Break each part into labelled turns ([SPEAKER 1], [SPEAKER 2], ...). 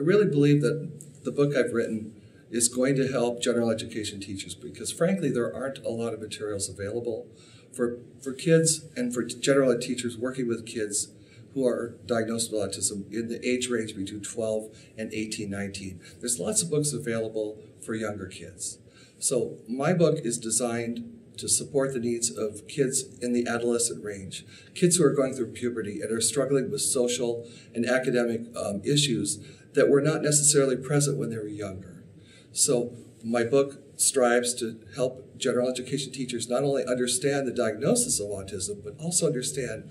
[SPEAKER 1] really believe that the book I've written is going to help general education teachers because frankly there aren't a lot of materials available for, for kids and for general ed teachers working with kids who are diagnosed with autism in the age range between 12 and 18, 19. There's lots of books available for younger kids. So my book is designed to support the needs of kids in the adolescent range, kids who are going through puberty and are struggling with social and academic um, issues that were not necessarily present when they were younger. So my book strives to help general education teachers not only understand the diagnosis of autism, but also understand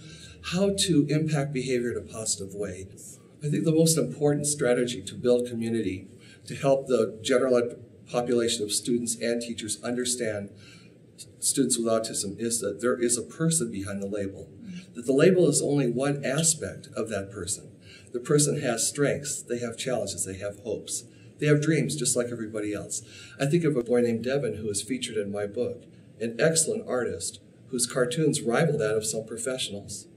[SPEAKER 1] how to impact behavior in a positive way. I think the most important strategy to build community, to help the general population of students and teachers understand students with autism is that there is a person behind the label. That the label is only one aspect of that person. The person has strengths, they have challenges, they have hopes. They have dreams just like everybody else. I think of a boy named Devin who is featured in my book, an excellent artist whose cartoons rival that of some professionals,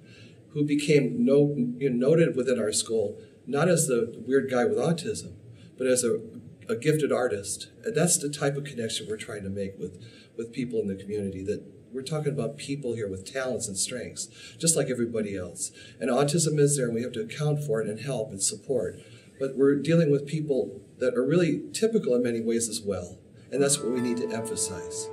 [SPEAKER 1] who became no, you know, noted within our school not as the weird guy with autism, but as a, a gifted artist. And that's the type of connection we're trying to make with, with people in the community that we're talking about people here with talents and strengths, just like everybody else. And autism is there, and we have to account for it and help and support. But we're dealing with people that are really typical in many ways as well. And that's what we need to emphasize.